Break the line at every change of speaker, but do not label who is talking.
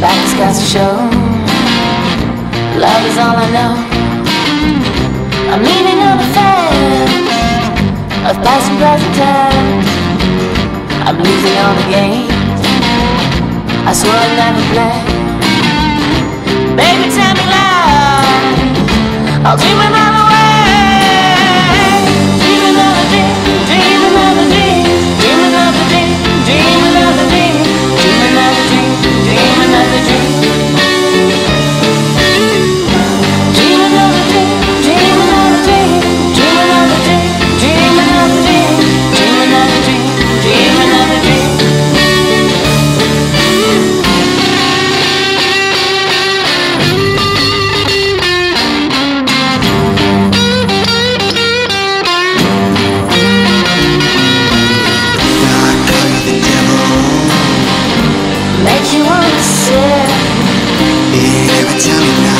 It's got to show. Love is all I know. I'm leaning on the fence of past and present time. I'm losing all the games. I swore I'd never play. Baby, tell me lie. I'll dream another You
every time I knock,